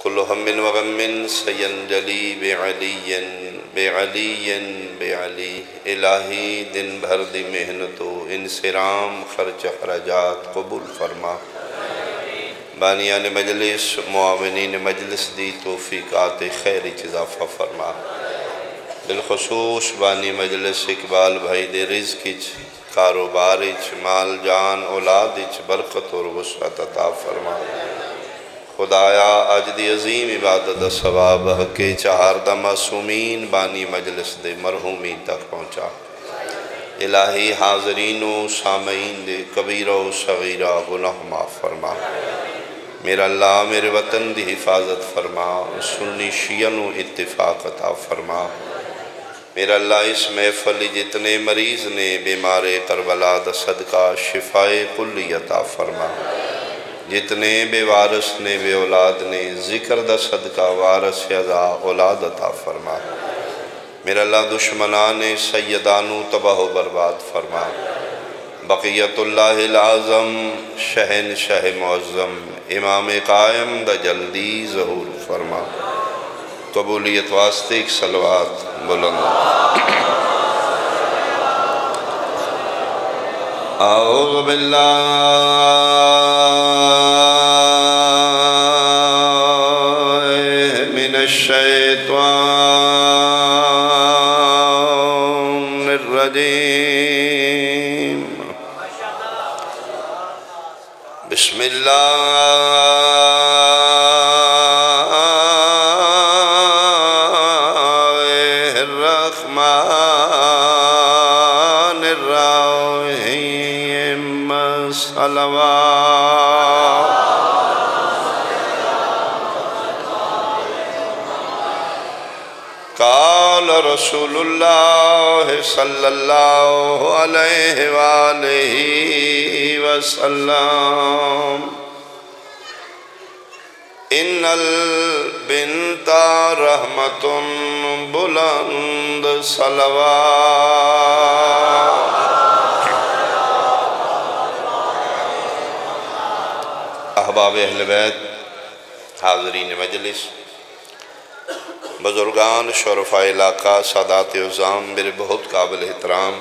कुल हमिन वगमिन सैन जली बेअलीन बेअलीन बेअली इलाही दिन भर दी मेहनतो इंसराम खर्च खराजात कबूल फरमा बानियान मजलिस मुआवनीन मजलिस दी तोफ़ीक़ात खैर इजाफ़ा फरमा बिलखसूस बानी मजलिस इकबाल भाई दे रिज़्क कारोबार माल जान औलाद बरकत और वसत अता फरमा खुदाया अज की अजीम इबादत, सवाब हके चार द मासूमीन बानी मजलिस दे मरहूमी तक पहुँचा। इलाही हाजरीनो सामीन दे कबीरो, सगीरा गुनाह माफ़ फरमा। मेरा अल्लाह मेरे वतन की हिफाजत फरमा, सुन्नी शियन इतफाक अता फरमा। मेरा अल्लाह इस महफल जितने मरीज़ ने, बीमार करबला द सदका, शिफाए कुल्ली अता फरमा। जितने बेवारस ने बे औलाद ने ज़िक्र द सदका, वारस अजा औलाद अता फरमा। मेरा अल्लाह दुश्मना ने सैदानू तबाह बर्बाद फरमा। बक़ीतुल्लाज़म शहन शह मौज़म इमाम कायम द जल्दी ज़हूर फरमा। कबूलियत वास्ते एक सलवात बुलंद। आओ बिल्ला सलवा काल रसूलुल्लाह सल्लल्लाहु अलैहि वसल्लम इन्नल बिनता रहमतुन बुलंद सलवा अहबाब अहल बैत, हाजरीन मजलिस। बुज़ुर्गान शरफ़ा इलाका, सादात उज़ाम, मेरे बहुत काबिल एहतराम,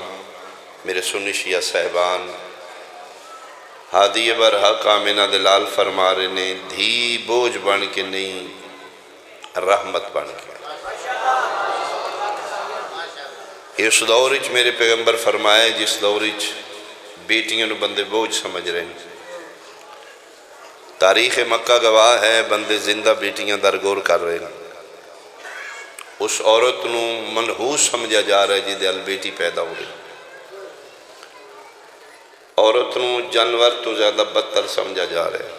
मेरे सुनिशिया साहबान। हादी हक आमिना दलाल फरमा रहे ने, धी बोझ बन के नहीं, रहमत बन के। इस दौर मेरे पैगंबर फरमाए, जिस दौर बेटियों बंदे बोझ समझ रहे हैं। तारीख मक्का गवाह है, बंदे ज़िंदा बेटियाँ दरगोर कर रहे हैं। उस औरत को मनहूस समझा जा रहा है जिद अल बेटी पैदा हो रही। औरत को जानवर तो ज़्यादा बदतर समझा जा रहा है।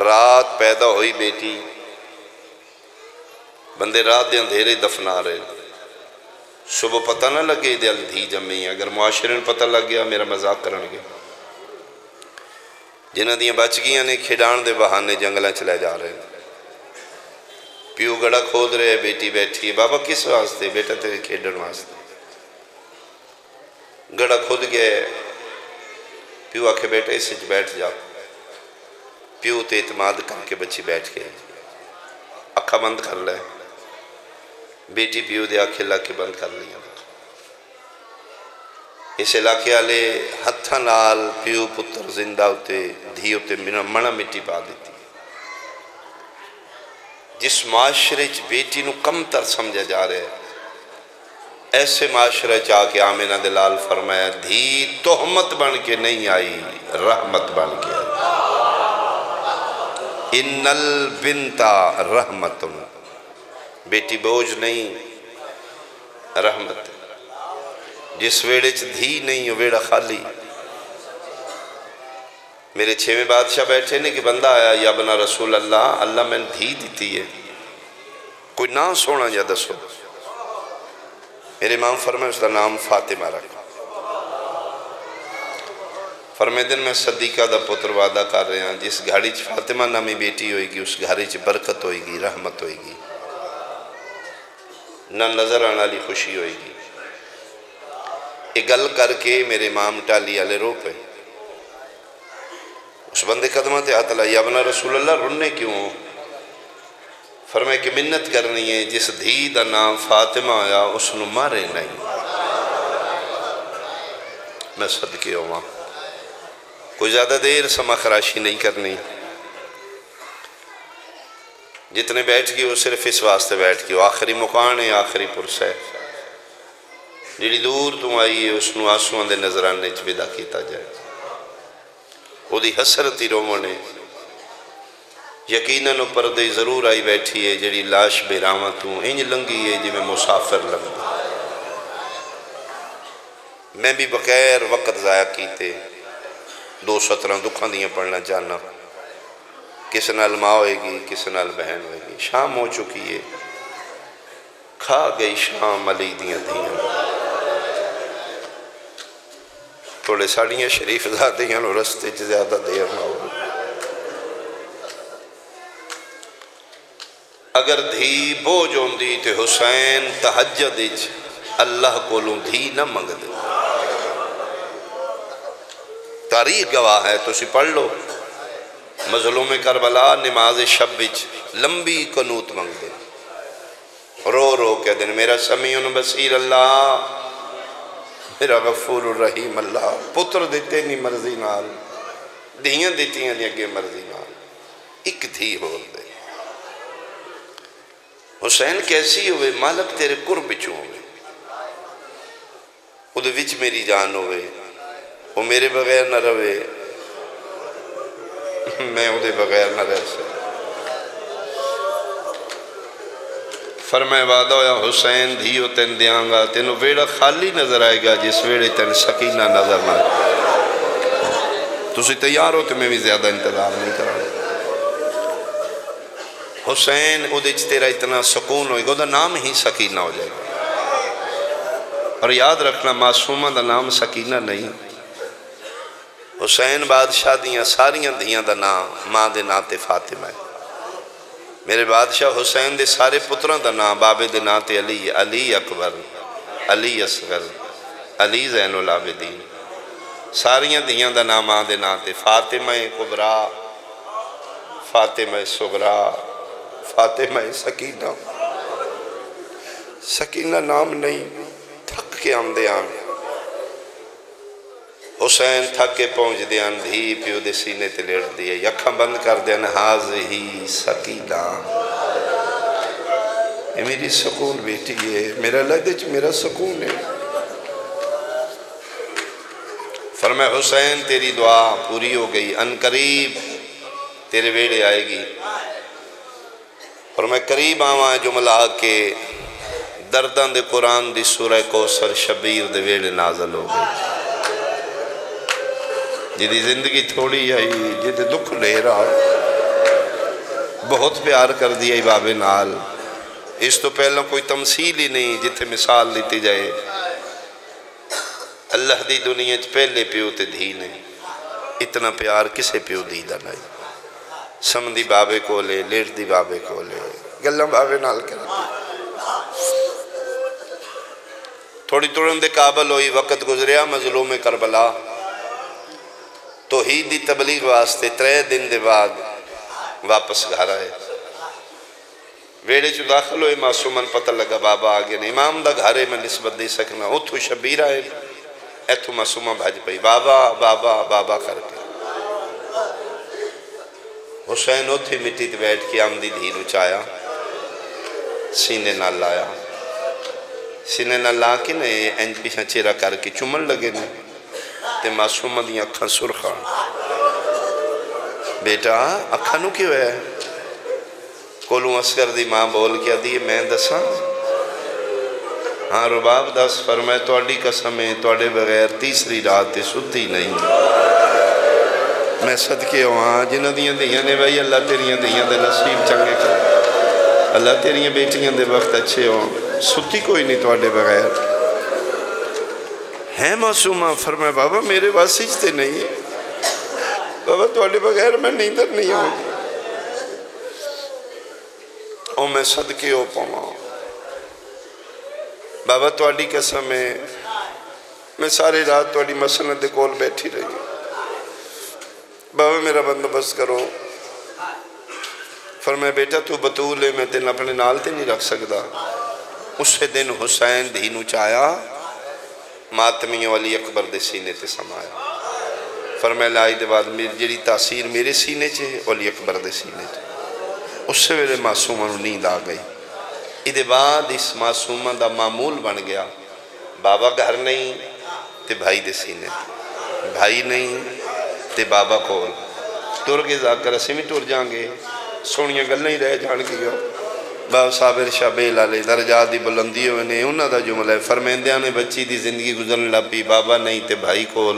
रात पैदा हुई बेटी, बंदे रात के अंधेरे दफना रहे। सुबह पता ना लगे अल धी जमी अगर मुआशरे पता लग गया, मेरा मज़ाक कर जिन्हों दच गई ने खिडाण के बहाने जंगलों च लै जा रहे हैं प्यो गड़ा खोद रहे बेटी बैठी है बाबा किस वास्ते बेटा तेरे खेडन वास्ते गड़ा खुद गए प्यो आखे बेटा इस बैठ जा प्यो तो इतमाद करके बच्ची बैठ गए अखा बंद कर लै बेटी प्यो के आखे ला के बंद कर लिया इस इलाके वाले हथा प्यो पुत्र ज़िंदा उत्ते धी उत्ते मणा मिट्टी पा दी जिस माशरे च बेटी को कमतर समझा जा रहा है, ऐसे माशरे च आके आमिना दलाल फरमाया, धी तोहमत बन के नहीं आई, रहमत बन के आई। इन्नल बिनता रहमत बेटी बोझ नहीं, रहमत। जिस वेड़े च धी नहीं हो वेड़ा खाली। मेरे छेवें बादशाह बैठे ने कि बंदा आया, या बना रसूल अल्लाह अल्लाह मैंने धी दी है। कोई ना सोना या दसो? मेरे इमाम फरमाए, उसका नाम फातिमा रख। फरमे दिन मैं सदीका का पुत्र वादा कर रहा जिस घड़ी च फातिमा नामी बेटी होएगी, उस घर च बरकत होएगी, रहमत होएगी। न नज़र आने वाली खुशी होएगी। ये गल करके मेरे इमाम टाली वाले रो पे उस बंदे कदम से हाथ लाई अपना रसूल अल्लाह रुन्ने क्यों? फरमाए कि मिन्नत करनी है, जिस धी का नाम फातिमा आया उस मारे नहीं। मैं सदके होव। कोई ज़्यादा देर समा खराशी नहीं करनी। जितने बैठ गए, वो सिर्फ़ इस वास्ते बैठ गए, आखिरी मुकान है, आखिरी पुरस है। जी दूर तो आई है उसनों आंसुओं के नजराने विदा किया जाए वो हसरत ही रोवन यकीन परदे ज़रूर आई बैठी है जी लाश बेराव तू इंज लंघी है जिमें मुसाफिर लंघ मैं भी बगैर वक्त ज़ाया किते दो सत्रह दुखा दियाँ पढ़ना चाहना किस नाल माँ होएगी किस नाल बहन होएगी शाम हो चुकी है खा गई शाम अली दियाँ धियाँ थोड़े साड़ियाँ शरीफ जादियाँ रस्ते ज़्यादा देर ना हो। अगर धी बोझ आँदी तो हुसैन तहजद अल्लाह को धी न मंगते तारीख गवाह है तुम पढ़ लो। मजलूम करबला नमाज़ शब लंबी कनूत मंगते रो रो कह दिन मेरा समी उन बसीर अल्लाह। मेरा गफूर रहीम अल्लाह, पुत्र दिते नहीं मर्ज़ी नाल धियाँ दित्तियाँ नहीं अगे मर्ज़ी नाल। एक धी हो दे। हुसैन कैसी हो मालक तेरे कुर्ब चो हो मेरी जान हो मेरे बगैर न रवे। मैं वो बगैर न रह सकता फरमाए वादा होया, हुसैन धीओ तेन देंगा तेन वेड़ा खाली नज़र आएगा, जिस वेड़े तेन शकीना नज़र ना तुम तैयार हो तो मैं भी ज़्यादा इंतज़ार नहीं करा हुसैन तेरा इतना सुकून होगा नाम ही सकीना हो जाएगा। और याद रखना, मासूमा का नाम सकीना नहीं। हुसैन बादशाह दियाँ, सारिया धियाँ का नाम, माँ के नाँ से फातिमा है। मेरे बादशाह हुसैन के सारे पुत्रों का नाम, बाबे के नाँ से अली अली अकबर, अली असगर, अली जैनुल आबिदीन। सारिया धियाँ का नाम माँ के नाँ से फातिमा कुबरा फातिमा सुगरा फातिमा सकीना। सकीना नाम नहीं, थक के आमदे आम हुसैन थक के पहुँचद धी प्यो के सीने ते लेटती है अखा बंद कर देन हाज ही सकीला ये मेरी सुकून बेटी है, मेरा लद मेरा सुकून है। फरमा हुसैन, तेरी दुआ पूरी हो गई अनकरीब तेरे वेड़े आएगी। और मैं करीब आवा जुमला के दर्दा दे कुरान दी सुरह कौसर शबीर दे वेड़े नाजल हो गई जिदी ज़िंदगी थोड़ी आई, जिद दुख ले रहा बहुत प्यार कर दिया बाबे नाल। इस तो पहला कोई तमसील ही नहीं जिथे मिसाल दी जाए। अल्लाह की दुनिया पहले प्यो तो धी ने। इतना प्यार किसे प्यो का नहीं समझी बाबे को ले लेटती बाबे को गल बाबे नाल कर। थोड़ी तुरंत काबल हुई, वक्त गुजरिया मजलूम करबला। तोहीद की तबलीग वास्ते त्रै दिन के बाद वापस घर आए। वेड़े च दाखिल होए, मासूमन पता लगा, बाबा आ गए इमाम का घर है, मैं निस्बत दे सकना उतों शबीर आए इतों मासूमा भज पई, बाबा बाबा बाबा करके। हुसैन उ मिट्टी बैठ के आमदी धी नुचाया सीने न लाया। सीने न ला के ने इंज पिछा चेहरा करके चुमन लगे ने। ते मासूम दी अखा सुरखा बेटा अखा नु क्यों है कोलू असकर दी माँ बोल के आदि मैं दसा हाँ रुबाब दस पर मैं थोड़ी कसम है बगैर तीसरी रात सुती नहीं मैं सदके हाँ जिन्हों दियाँ ने भाई अल्लाह तेरिया दियाँ के नसीब चंगे अल्लाह तेरिया बेटिया के वक्त अच्छे हो सुती कोई नहीं थोड़े बगैर है मासूमा फरमाया बाबा, मेरे वास तो नहीं है। बाबा थोड़े बगैर मैं नींदर नहीं आऊँगी और मैं सदके हो पावा। बाबा थोड़ी कसम है, मैं सारी रात थोड़ी मसनत के बैठी रही बाबा, मेरा बंदोबस्त करो। फिर मैं बेटा, तू बतूल है, मैं तेन अपने नाल नहीं रख सकता उस दिन हुसैन धी मातमियों वाली अकबर के सीने से समाया। फिर मैं लाई के बाद मेरी जी तासीर मेरे सीने च है अली अकबर के सीने च। उस वे मासूमा नींद आ गई। ये बाद इस मासूमा का मामूल बन गया बाबा घर नहीं तो भाई दे सीने भाई नहीं तो बाबा को तुर के जाकर असी भी तुर जाएँगे सोनिया गल ही रह जाएगियाँ बाबा साबिर शाबे लाले दरजा की बुलंदी ने उन्होंने जुमला फरमेंदिया ने, बच्ची की ज़िंदगी गुजरन लग पी बाबा नहीं तो भाई कोल,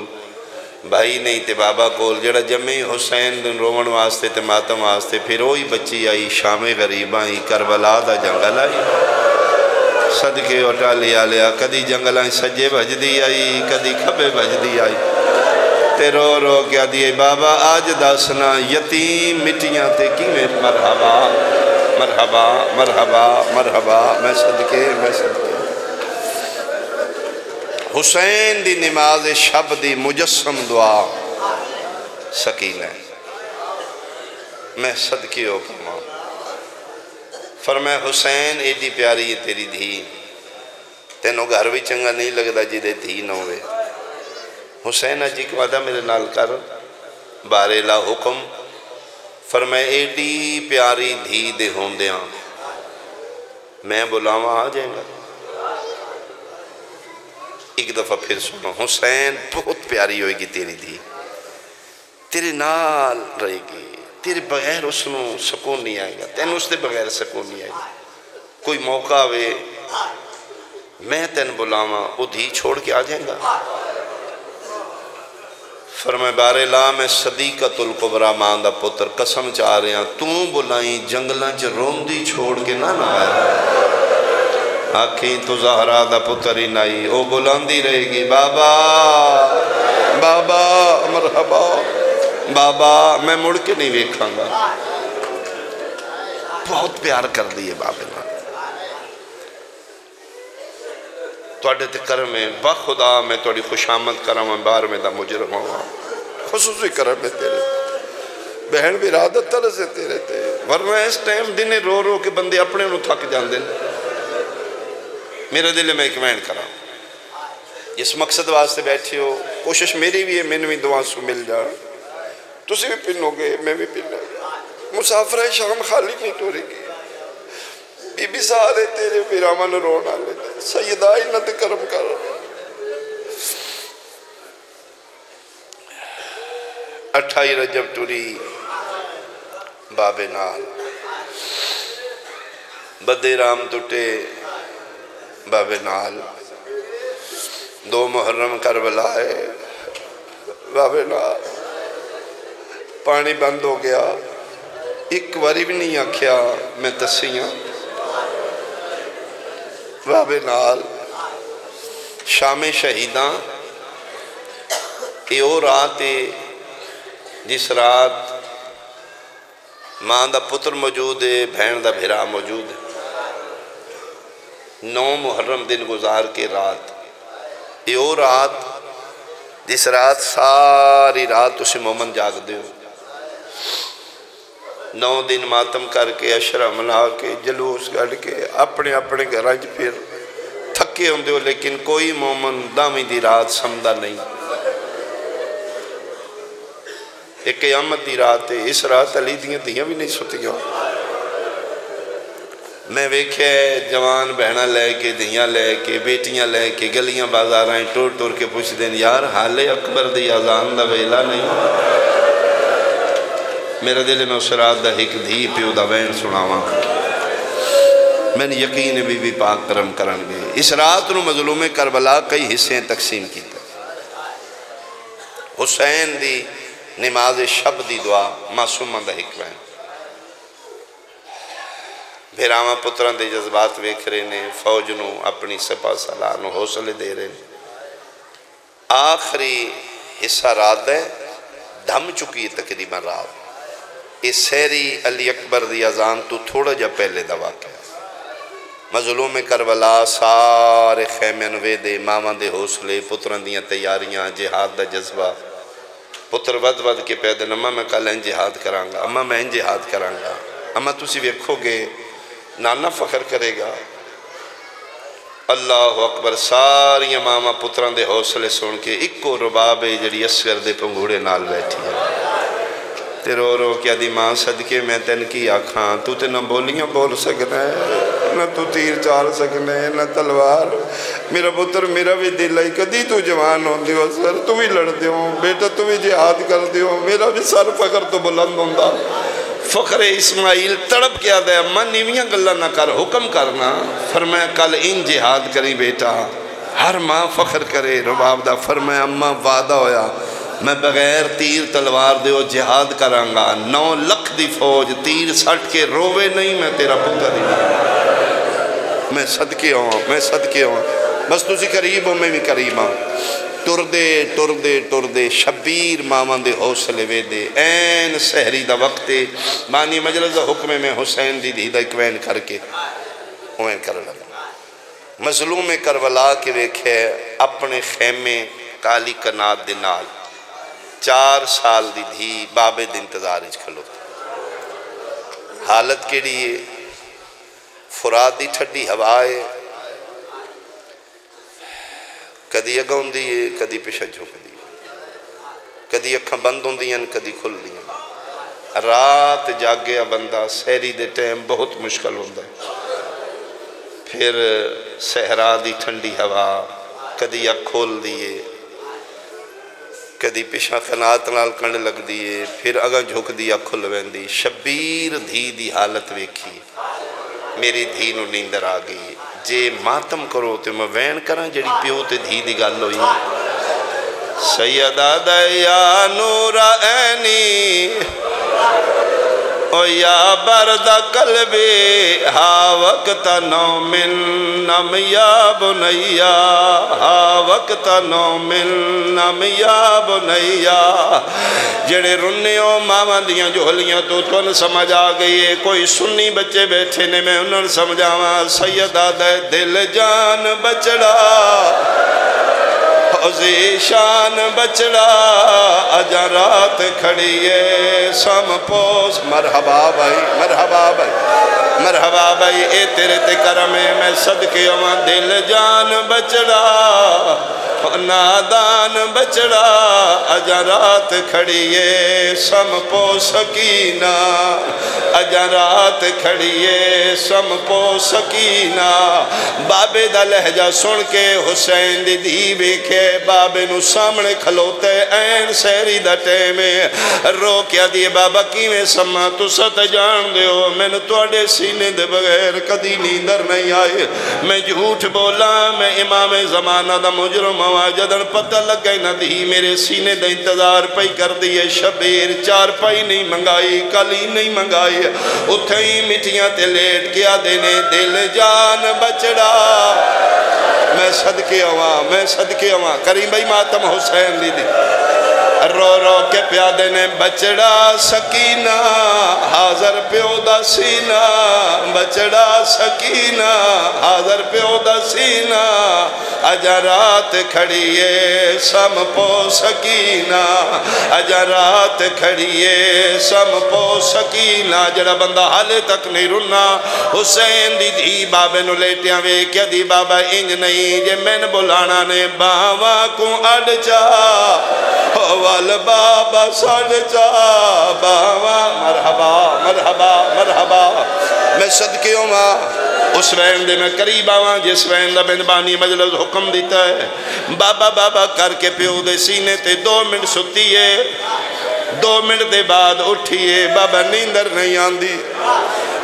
भाई नहीं तो बाबा कोल। जरा जमे हुसैन रोवन वास्ते तो मातम वास्ते, फिर वही बच्ची आई, शामे गरीब आई, करबला का जंगल आई। सदके उठा लिया कदी जंगल सज्जे भजदी आई, कदी खबे भजदी आई। ते रो रो क्या दिए बाबा अज दसना यतीम मिट्टियाँ किवें मरहबा मरहबा मरहबा मरहबा, मैं सदके मैं सदके। हुसैन दी नमाज़ शब दी मुजस्म दुआ सकीन है। मैं सदके हो पवा। फिर मैं हुसैन, एडी प्यारी है तेरी धी तेनों घर भी चंगा नहीं लगता जिदे धी न हो हुसैन अज वादा मेरे नाल कर। बारे ला हुक्म फिर मैं एडी प्यारी धी दे मैं बुलावा आ जाएगा एक दफ़ा फिर सुनो हुसैन बहुत प्यारी होएगी तेरी धी तेरे नाल रहेगी तेरे बगैर उसनों सुकून नहीं आएगा तेन उसके बगैर सुकून नहीं आएगा कोई मौका आवे मैं तेन बुलावा वो धी छोड़ के आ जाएगा फिर मैं बारे ला, मैं सदीकतुल कुबरा माँ का पुत्र, कसम चाह रहा, तू बुलाई जंगलों च रोंदी छोड़ के ना ना आखी तो जहरा का पुत्र ही नाई वो बुलाती रहेगी, बाबा बाबा, मरहबा, बाबा, मैं मुड़ के नहीं वेखागा। बहुत प्यार कर दी है बाबे ना थोड़े तो करम है। बखुदा मैं थोड़ी खुशामद करा बार में दा मुजरम हुआ। खसूसी करम है तेरे। बहन भी रादत तरस है तेरे ते। वरना इस टाइम दिन रो रो के बंदे अपने थक जाते हैं मेरे दिल में एक मैन करा। इस मकसद वास्ते बैठे हो, कोशिश मेरी भी है, मैंने भी दुआ सु मिल जा तुम भी पिनोगे मैं भी पिना मुसाफर शाम खाली नहीं टोरेगी। बीबी सारे तेरे विरामा रोना ले सईदा इन्नत करम कर। अठाई रजब टुरी, बाबे नाल। बदे राम टुटे बाबे नाल। दो मुहर्रम कर बुलाए बाबे नाल। पानी बंद हो गया। एक बारी भी नहीं आख्या, मैं दसिया नाल। शामे शहीदा। ये रात है जिस रात माँ का पुत्र मौजूद है भैन का भिरा मौजूद है नौ मुहर्रम दिन गुजार के रात। यो रात, जिस रात सारी रात तुम मोमन जागते हो नौ दिन मातम करके अशरा मना के जलूस कढ़ के अपने अपने घर फिर थके होंगे हो लेकिन कोई मोमन दावी की रात समझा नहीं एक अमद की रात है इस रात अली दियाँ भी नहीं सुतियाँ मैं वेख्या जवान बहना लैके धियाँ लैके बेटियाँ लैके गलियाँ बाजारा टुर टुर के पुछते हैं यार हाले अकबर की आजान का वेला नहीं मेरा दिल में उस रात का एक धी प्यो का वहन सुनावा। मैंने यकीन भी पाक करम कर इस रात को मजलूम करबला कई हिस्से तकसीम किया हुसैन की नमाज़ शब की दुआ मासूमा का एक बहन भिराव पुत्रां के जज्बात वेख रहे हैं फौज न, अपनी सपा सलाह हौसले दे रहे आखिरी हिस्सा रात है धम चुकी है तकरीबन रात। ये सहरी अली अकबर की अजान तो थोड़ा जहा पहले का वाक्य। मजलूम करबला, सारे खैमे वे दे मावं के हौसले, पुत्रां तैयारियाँ, जिहाद का जज्बा। पुत्र वध वध के पैदल, अम्मा मैं कल इंज जिहाद करांगा, अम्मा मैं इंज जिहाद करांगा। अम्मा तुम वेखोगे, नाना फखर करेगा। अल्लाह अकबर, सारिया मावं पुत्रां के हौसले सुन के इको रुबाब है जी असगर के पंगूड़े नाल बैठी है। ते रो रो के आदि माँ सदके मैं तेन की आखा तू तो ना बोलियाँ बोल सकना है ना तू तीर चाल सकना है ना तलवार मेरा पुत्र मेरा भी दिल है कदी तू जवान हो सर तू भी लड़ते हो बेटा तू भी जिहाद करते हो मेरा भी सर फकर तो बुलंद होंगे फखरे इस्माइल तड़प के आदा अम्मा नीवियाँ गल्ला ना कर हुक्म करना फरमाया कल इन जिहाद करी बेटा हर माँ फखर करे रुबाब का फरमाया अम्मा वादा होया मैं बगैर तीर तलवार दो जिहाद करांगा। नौ लख की फौज, तीर सट के रोवे नहीं मैं तेरा पुत्र नहीं मैं सदके आवा मैं सदके आवा बस तुम करीब हो, मैं भी करीब हाँ तुरदे तुरदे तुरदे शबीर मावं के हौसले वेदे। एन सहरी का वक्त बानी मजलस का हुक्म में हुसैन दी धी का इकवैन करके उवें कर लगा। मजलूम करवला के वेखे अपने खेमे काली कनात के नाल। चार साल की धी बाबे इंतज़ार खलो हालत कि फुरात की ठंडी हवा है। कदी अगों है, कदी पिछा झुकती कदी अखा बंद होंगे कदी खुलदी रात जागया बंदा सहरी के टाइम बहुत मुश्किल होंगे फिर सहरा की ठंडी हवा, कदी अख खोलती है कदी पिछा कनात नाल कंड लगती है फिर अगर झुकती अख खुल वही शबीर धी की हालत वेखी। मेरी धी नींदर आ गई। जे मातम करो तो मैं वैन करा जी प्यो तो धी की गल हुई। सैयदा दया नूरा ऐनी। ओ या बरदा कलबे हा वक्त नो मिल नम या बुनैया। हा वक्त नो मिल नम या बुनैया। जेड़े रुन्ने मावा दियाँ झोलियाँ तो तुन समझ आ गई है, कोई सुन्नी बच्चे बैठे ने, मैं उन्होंने समझावा, सैयदा दे दिल जान बचड़ा। शान बचड़ा, अजा रात खड़ी है। सम पोस, मरहबा भाई मरहबा भाई मरहबा भाई, ए तेरे ते करम मैं सदके आवा दिल जान बचड़ा। नादान बचड़ा अजा रात खड़िए, सम पो सकीना। अजा रात खड़िए, सम पो सकीना। बाबे का लहजा सुन के हुसैन दी धी वेखे, बाबे नु सामने खलोते ऐन सहरी का टाइम रो क्या दिए, बाबा किमें समा, तुस जान दो मैंने थोड़े सीने दे बगैर कदी नींदर नहीं आए। मैं झूठ बोला, मैं इमाम जमाना का मुजरम आवा जदन पता लगे ना धी मेरे सीने का इंतज़ार पई कर दी है। शबेर, चार पाई नहीं मंगाई, कली नहीं मंगाई। ही मिठिया ते लेट के आदे ने दिल जान बचड़ा मैं सदके आवा, मैं सदके आवा। करी बई मातम हुसैन दीदी। रो रो के प्यादे ने बचड़ा सकीना, हाजर प्यो दा सीना बचड़ा सकीना, हाजर प्यो दा सीना अजा रात खड़िए सम पो सकीना अजा रात खड़िए सम पो सकीना, जरा बंदा हाले तक नहीं रुना हुसैन दी धी बाबे नु लेटिया वे क्या दी बाबा इंज नहीं, जे मैन बुलाना ने बावा को अड़ जा। वल बाबा सड़ जा बावा मरहबा मरहबा मरहबा। मैं सदके माँ उस वैन दे मैं करीब आवा, जिस वैन का बिनबानी मजलस हुक्म दिता है। बाबा बाबा, करके प्यो दे सीने ते दो मिनट सुती है। दो मिनट के बाद उठिए, बाबा नींदर नहीं आती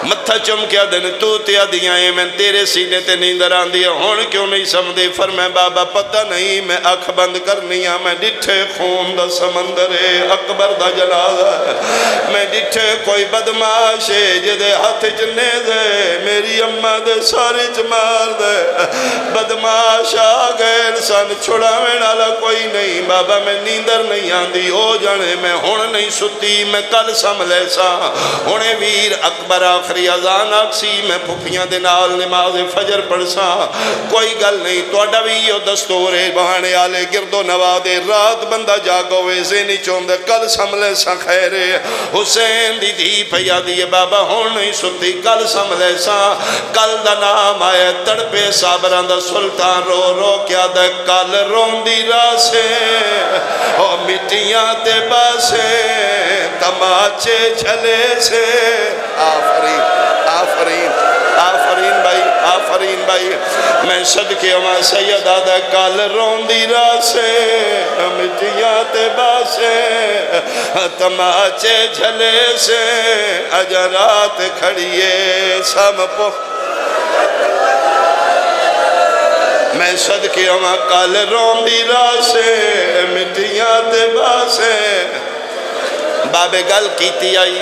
मत्था चुमकिया दिन तू ते आदिया मैं तेरे सीने ते नींदर आती है हूँ क्यों नहीं समझे फिर मैं बाबा पता नहीं मैं अख बंद करनी आ मैं डिठे खून का समंदर है अकबर का जनाजा मैं डिठे कोई बदमाश है जिदे हथ च नेजे मेरी अम्मा दे सारे च मार दे बदमाश आ गए सन छुड़ावे वाला कोई नहीं बाबा मैं नींदर नहीं आती हो जाने मैं हूँ नहीं सुती मैं कल संभले सा हूँ वीर अकबर आखर आखिरी अजान आखसी मैं फुफिया के नाल नमाज़ फजर पढ़सा कोई गल नहीं थोड़ा भी यो दस्तूर है बहाने आले गिरदो नवा दे रात बंदा जागो वैसे नहीं चाहते कल समले सा खैर हुसैन दी धी पया दी बाबा हूँ नहीं सुती कल समले सा कल का नाम आया तड़पे साबरा का सुल्तान रो रो क्या दे कल रोंदी रासे ओ मिट्टियाँ ते बासे तमाचे छले से आफरीन आफरीन आफरीन भाई आफरीन भाई मैं सदके अमा सैयद आदा कल रोंदी रासे मिट्टियाँ ते बासे तमाचे झले से अज रात खड़िए सब पो मैं सदके अमा कल रोंदी रासे मिट्टियाँ ते बासे बाबे गल की आई।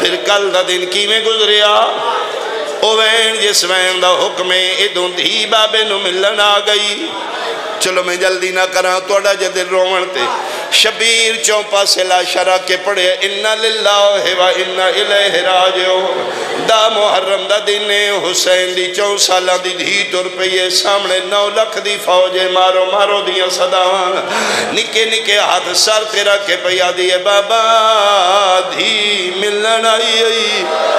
फिर कल का दिन किमें गुजरिया वैन जिस वैन का हुक्म इदों धी बाबे मिलन आ गई। चलो मैं जल्दी ना करा थोड़ा जद रोवन चौ पासे लाशा रख के पढ़े, इन्ना लिल्ला हेवा इन्ना इलैहि राजिओ दा मुहर्रम दा दिन हुसैन दी चौ साल दी धी तुर पई है सामने नौ लख दी फौज है मारो मारो दियाँ सदावां। निके निके हाथ सर ते रख के पई आदी है बाबा धी मिलन आई आई।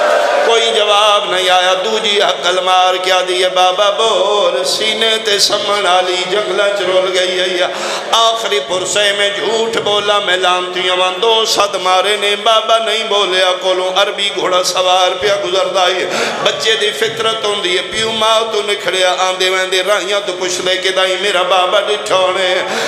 कोई जवाब नहीं आया। दूजी हकल मार क्या दिए बाबा, बोल, सीने ते समन आली जंगल च रुल गई है आखिरी पुरसे में झूठ बोला, मैं लामती अवां दो सद मारे ने, बाबा नहीं बोलिया कोलों। अरबी घोड़ा सवार पिया गुजरता है। बच्चे की फितरत होंगी है, प्यू माँ तो निखड़िया, आंदे वहदे राहियाँ तो पुछ ले कि दाई मेरा बाबा डिठा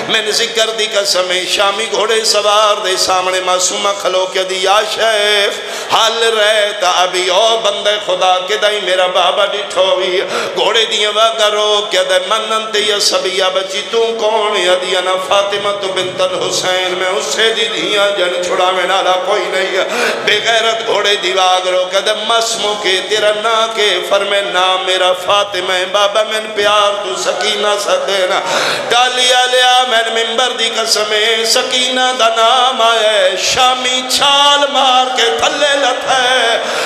मैंने ज़िक्र दी कसम शामी घोड़े सवार दे सामने मासूमा खलो के दी या शेख हल रहता अभी ओ बंदे खुदा के दाई मेरा बाबा डिठो भी घोड़े दिया वागा रो के दे मनन या सबिया बची तू कौन दिया ना फातिमा तो बिनतल हुसैन, में उससे दी दिया जन छुड़ावे नाला कोई नहीं है। बेगैरत घोड़े दिवाग रो के दे मसमो के तेरा ना के फरमे नाम मेरा फातिमा है। बाबा, मैन प्यार तू सकीना सा देना। डालिया लिया मैन मिंबर दी कसमे सकीना दा नाम आया शामी छाल मार के थल्ले लथा। जे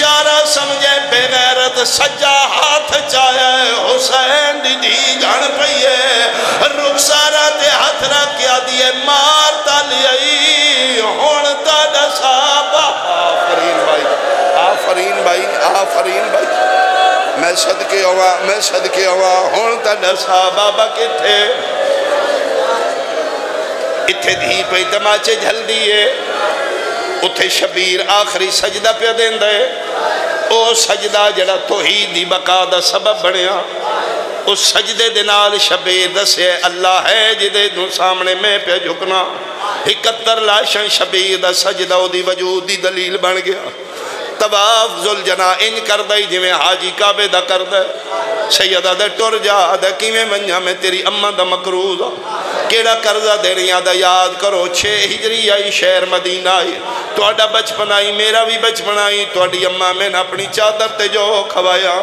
इशारा समझे, बेगैरत सज्जा हाथ चाहे, हुसैन दी धी गण पई है रुखसारा ते हाथ रख के आदि है मार ताली हुन ताड़ा साहबा आफरीन भाई आफरीन भाई आफरीन भाई। मैं सदके आवा, मैं सदके आवा, हुन ताड़ा साहब बाबा किथे? इथे धी पई, तमाचे झलदी है उत्थे शबीर आखिरी सजदा पे देंदा है ओ सजदा जड़ा तौहीद दी बका दा सबब बनया उस सजदे दे नाल शबीर दसे अल्लाह है जिदे सामने मैं पे झुकना इकहत्तर लाशन शबीर दा सजदा ओदी वजूद दी दलील बन गया तवाफ जुल जना इंज कर दई हाजी काबे दा कर दे सैयदा दे टुर जा दे कि मंजा मैं तेरी अम्मा दा मकरूज केड़ा करजा देनिया दा याद करो? छे हिजरी आई, शहर मदीना आई। थोड़ा बचपन आई, मेरा भी बचपन आई। थोड़ी अम्मा मैंने अपनी चादर ते जो खवाया।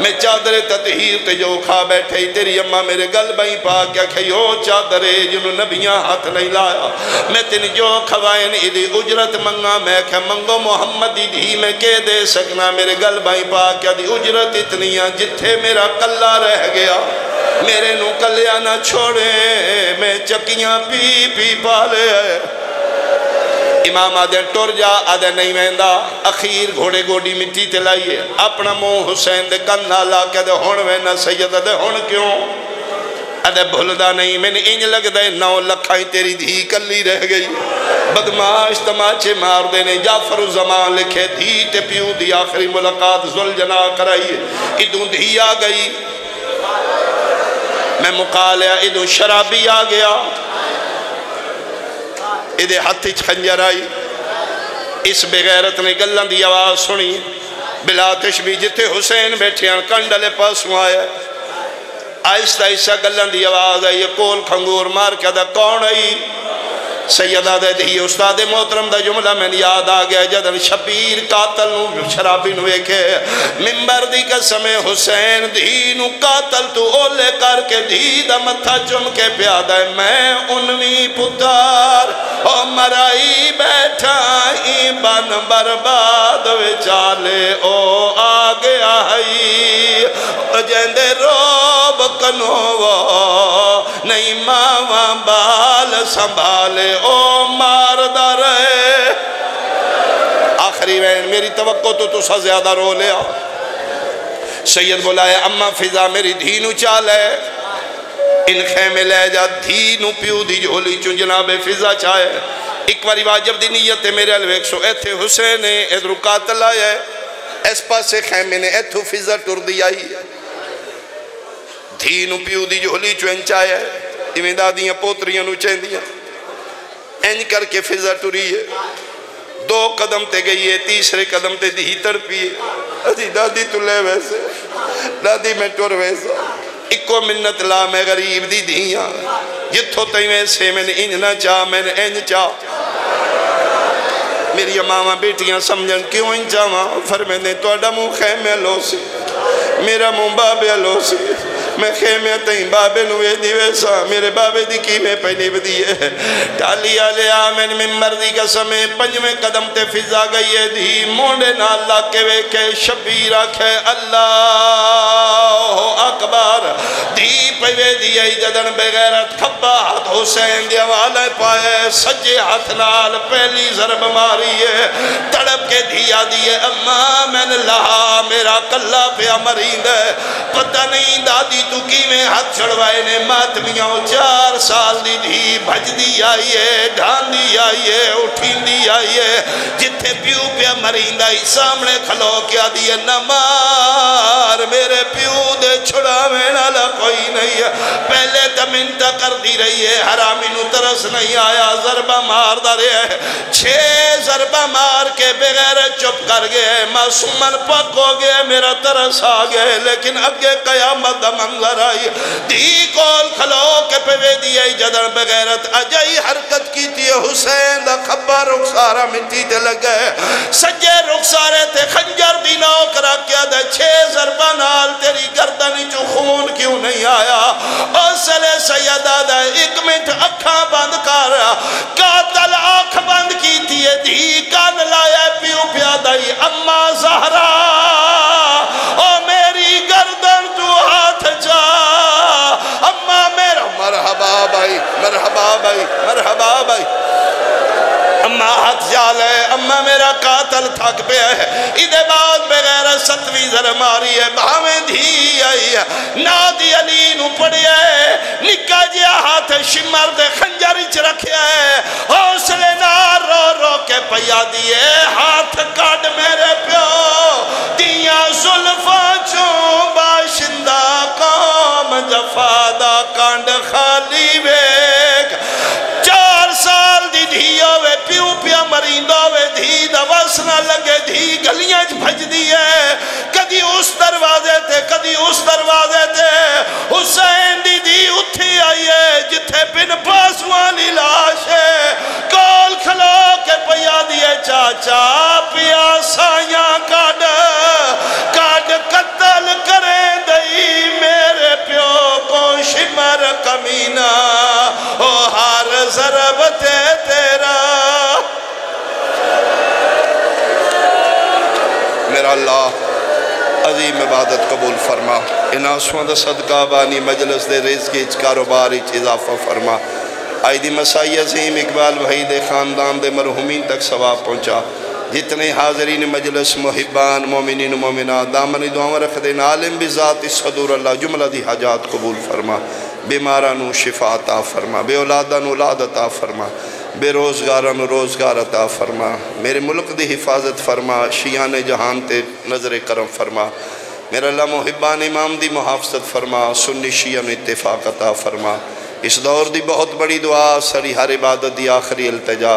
मैं चादर ततहीर ते जो खा बैठे तेरी अम्मा मेरे गल बई पा के आखी ओ चादर जिन्होंने नबिया हाथ नहीं लाया। मैं तेन जो खवाए इदी उजरत मंगा। मैं आख्या, मंगो मोहम्मद दी मैं के दे सकना। मेरे गल बई पा के दी उजरत इतनी आ जिथे मेरा कला रह गया। मेरे नू कलिया ना छोड़े, मैं चकियाँ पी पी पाले इमाम आदे टुर जा, आदे नहीं वहदा अखीर घोड़े गोडी मिट्टी ते लाइए। अपना मुँह हुसैन दे कन ला के दे हुण वहना सैयद दे हुण क्यों? अदे भुलदा नहीं, मैंने इंज लगदा है, नौ लखा ही तेरी धी कली रह गई। बदमाश तमाचे मार देने जाफ़र जमा लिखे, धी ते प्यू दी आखिरी मुलाकात जुल जना कराई इदू धी आ गई। मैं मुका लिया इदू शराबी आ गया। ये हथ च खंजर आई इस बगैरत ने गलों की आवाज़ सुनी बिला भी जिथे हुसैन बैठे हैं कंड आले आया आहिस्ता आहिस्ता गलों की आवाज़ आई कोल खंगूर मार के कौन आई सैयदा दे धी उस्ताद मोहतरम का जुमला मैंने याद आ गया, जदन शबीर कातल शराबी वेखे। मिम्बर की कसम हुसैन धी कातल तू ओले करके धी का मथा चुम के प्यादा मैं उनवी पुतार ओ मराई बैठा ई बन बर्बाद विच चाले ओ आ गया जेंदे रोब कनोवो। नहीं मावा बाल संभाले, ओ मारदा रहे आखिरी वैन मेरी तो तुसा ज़्यादा रो लिया। सैयद बोलाए अम्मा फिजा मेरी धी नु चाल। है इन खेमे ले जा धी नु प्यू दी झोली चु जनाबे फिजा चाहे। एक बारी वाजब दी नीयत है मेरे अल वेखो इथे हुसैन है, इधर कातल आया इस पासे खेमे ने इथों फिजा टुर दी आई है। धी नु प्यू दी झोली चु इंच आया है इवें दादियाँ पोतरियाँ चेंदियाँ इंज करके फिजा टुरी है दो कदम ते गई है तीसरे कदम ते धी तड़पी है अजी दादी ले वैसे दादी मैं टुर वैसा इको मिन्नत ला मैं गरीब दी धिया जिथों तई वैसे मैंने इंज ना चाह मैंने इंज चाह मेरी मावा बेटियाँ समझन क्यों इंज चावा फिर मैंने मुँह खैमे लो सी मेरा मुँह बाबे लो मैं खेमे तई बाबे दी वैसा मेरे बाबे दी की मैं पहले बदी है टाली आले आ मैंने मिम्बर दी कसम पंजवें कदम ते फिजा गई है दी मोंडे नाल ला के वेखे शबीर आखे, अल्लाह अकबर। दी पवे दी आई जदन बगैर खब्बा हाथ हुसैन दे हवाले पाए, सज्जे हाथ नाल पहली जरब मारी है के दिया दिए, अम्मा, मैंने लहा, मेरा कला पिया मरींद। पता नहीं दादी, तू किवें हाथ छड़वाए ने? मातमिया चार साल दी धी भजदी आई है ढांदी आई है उठींदी आई है जिथे प्यू पिया मरींदा ही सामने खलो क्या दिए, न मार, मेरे प्यू दे छुड़ावे वाला कोई नहीं है। पहले तो मिनत करती रही है, हरामी नु तरस नहीं आया, जरबा मारदा रहा है। छे जरबा मार के बगैर चुप कर गए, मासूमन पक हो गए, मेरा तरस आ गए। लेकिन अगे कयामत मंजर आई। धी कोल खलो के पवे दी जदन बगैरत अजई हरकत की थी। हुसैन खबर खब्बा रुखसारा मिट्टी ते लगे। सज्जे रुखसारे ते खंजर दी करा क्या दे थक पे है। इधे बाद बगैर सतवीं जर मारी है। भावे धी आई है। नादी अली नु है। निका जिया हाथ शिमर दे खंजर च रखया है। हौसले ना रो रो के पया दिए। हाथ काट मेरे प्यो। दिया जुल्फा चो बाशिंदा कौम जफादा कांड खाली वेग। चार साल दी धी दा वस ना लगे धी फरमा इन आंसुओं का सदका बानी मजलस के रिजके कारोबार इजाफा फरमा। आई दी मसाई अजीम इकबाल भाई दे खानदान दे मरहूमीन तक सवाब पहुँचा। जितने हाजरीन मजलस मुहिबान मोमिन मोमिना दामन दुआ रख दे आलिम भी ज़ात सदूर अल्लाह जुमला दी हाजात कबूल फरमा। बीमारा शिफा अता फरमा बे औलादा औलाद अता फरमा, बेरोज़गारा रोज़गार अता फरमा। मेरे मुल्क की हिफाजत फरमा, शियान जहान ते नज़र करम फरमा। मेरा अल्लाह मुहिबान इमाम दी मुहाफ़त फरमा, सुन्नी शियन इतफाक अता फरमा। इस दौर की बहुत बड़ी दुआ सड़ी हर इबादत की आखिरी अल्तजा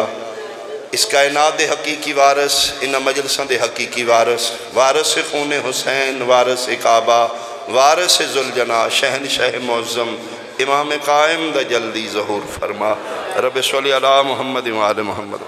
इस कायनात के हकीकी वारस इन मजलसा के हकीकी वारस। वारस खून हुसैन, वारस काबा, वारस जुलजना शहन शह मौज़म। इमाम कायम द जल्दी जहूर फरमा। रब अला मोहम्मद वाल मोहम्मद।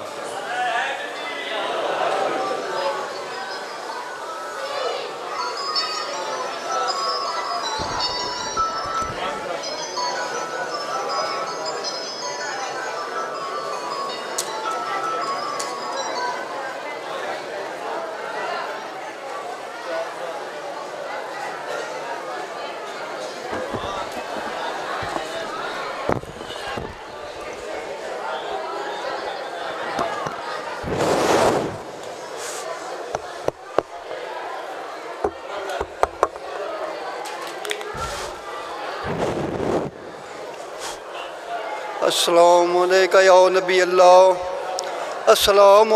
अस्सलाम या नबी अल्लाह अस्सलाम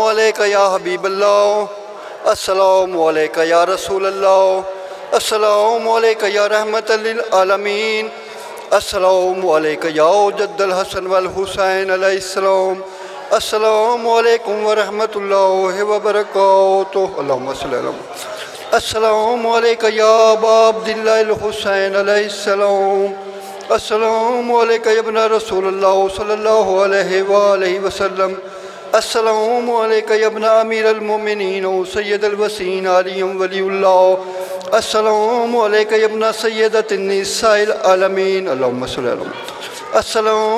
या हबीब अल्लाह अस्सलाम या रसूल अल्लाह अस्सलाम या रहमत आलमीन अस्सलाम या जद्दल हसन वल हुसैन अलैहिस्सलाम अस्सलाम वालेकुम व रहमतुल्लाहि व बरकातुहू अल्लाहुम्मा सल्लि अला अस्सलाम या अबा अब्दिल्लाह अलैहिस्सलाम अलैहि वआलैहि वसल्लम अस्सलाम अमीर अल मोमिनीन सैयद अल वसीन अली वलीउल्लाह अस्सलाम वालेका इब्न सैयदत निसाइल आलमीन अस्सलाम